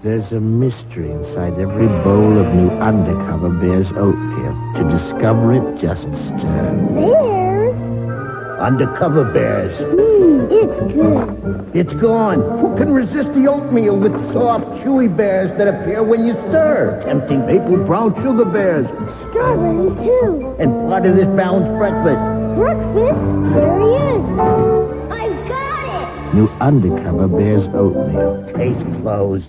There's a mystery inside every bowl of new undercover bear's oatmeal. To discover it, just stir. Bears? Undercover bears. Mmm, it's good. It's gone. Who can resist the oatmeal with soft, chewy bears that appear when you stir? Tempting maple brown sugar bears. Strawberry, too. And part of this balanced breakfast. Breakfast? There he is. I got it! New undercover bears oatmeal. Case closed.